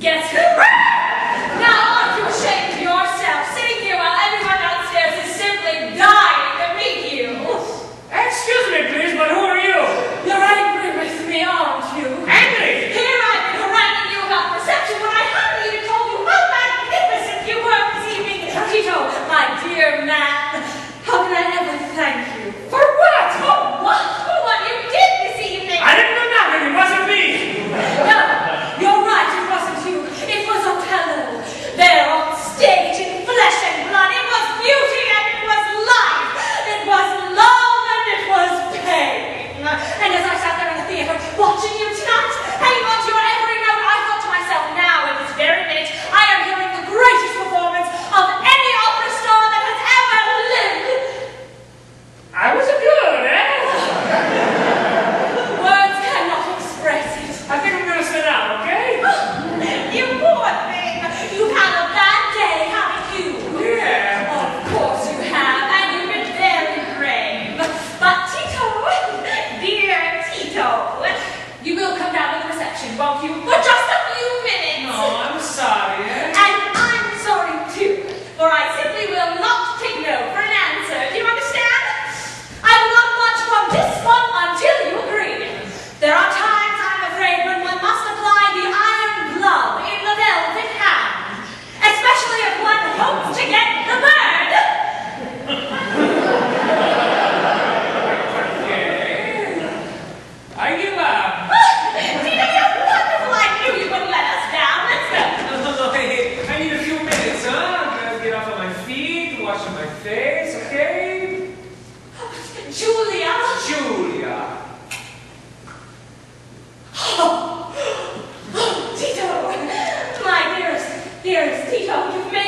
Get her! my face, okay? Julia! Julia! Oh, oh Tito! My dearest, dearest Tito, you've made